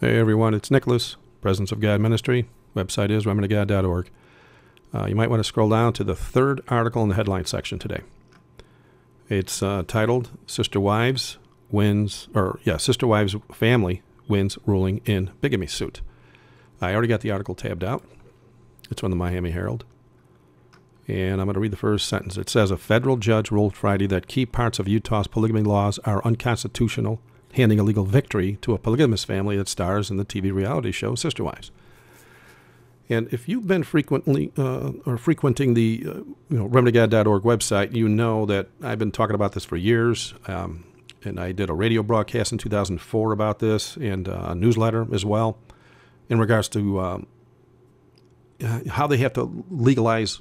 Hey everyone, it's Nicholas, Presence of God Ministry. Website is remnantofgod.org. Uh, you might want to scroll down to the third article in the headline section today. It's uh, titled "Sister Wives Wins," or yeah, Sister Wives Family Wins Ruling in Bigamy Suit. I already got the article tabbed out. It's from the Miami Herald. And I'm going to read the first sentence. It says A federal judge ruled Friday that key parts of Utah's polygamy laws are unconstitutional, handing a legal victory to a polygamous family that stars in the TV reality show Sister Wives. And if you've been frequently uh, or frequenting the uh, you know website, you know that I've been talking about this for years. Um, and I did a radio broadcast in 2004 about this, and uh, a newsletter as well, in regards to um, how they have to legalize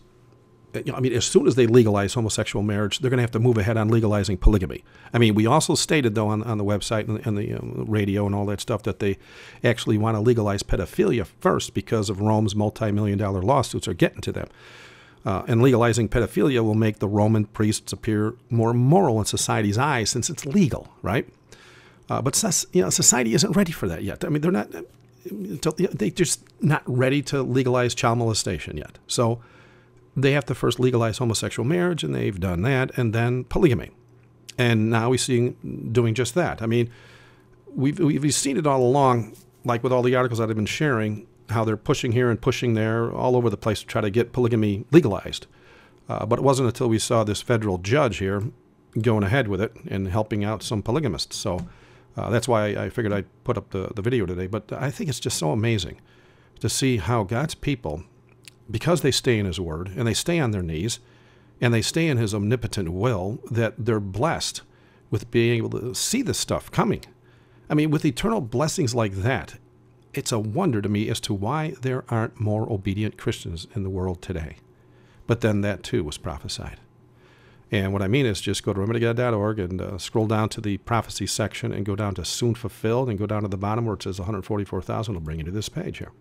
know, I mean, as soon as they legalize homosexual marriage, they're going to have to move ahead on legalizing polygamy. I mean, we also stated, though, on, on the website and, and the um, radio and all that stuff, that they actually want to legalize pedophilia first because of Rome's multi million dollar lawsuits are getting to them. Uh, and legalizing pedophilia will make the Roman priests appear more moral in society's eyes since it's legal, right? Uh, but you know, society isn't ready for that yet. I mean, they're not. They're just not ready to legalize child molestation yet. So they have to first legalize homosexual marriage, and they've done that, and then polygamy. And now we see doing just that. I mean, we've, we've seen it all along, like with all the articles that I've been sharing, how they're pushing here and pushing there all over the place to try to get polygamy legalized. Uh, but it wasn't until we saw this federal judge here going ahead with it and helping out some polygamists. So uh, that's why I figured I'd put up the, the video today. But I think it's just so amazing to see how God's people because they stay in His Word and they stay on their knees and they stay in His omnipotent will, that they're blessed with being able to see this stuff coming. I mean, with eternal blessings like that, it's a wonder to me as to why there aren't more obedient Christians in the world today. But then that too was prophesied. And what I mean is just go to remnantofgod.org and uh, scroll down to the prophecy section and go down to soon fulfilled and go down to the bottom where it says 144,000. It'll bring you to this page here.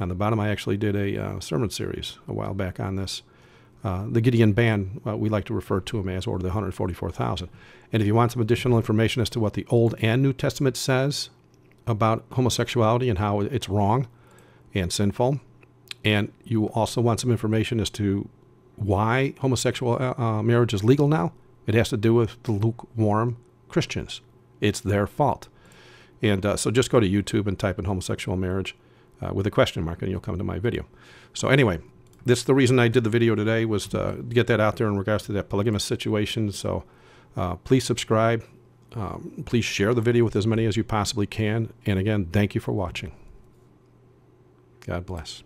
On the bottom, I actually did a uh, sermon series a while back on this. Uh, the Gideon band, uh, we like to refer to them as, or the 144,000. And if you want some additional information as to what the Old and New Testament says about homosexuality and how it's wrong and sinful, and you also want some information as to why homosexual uh, uh, marriage is legal now, it has to do with the lukewarm Christians. It's their fault. And uh, so just go to YouTube and type in homosexual marriage uh, with a question mark, and you'll come to my video. So anyway, this is the reason I did the video today was to get that out there in regards to that polygamous situation. So uh, please subscribe. Um, please share the video with as many as you possibly can. And again, thank you for watching. God bless.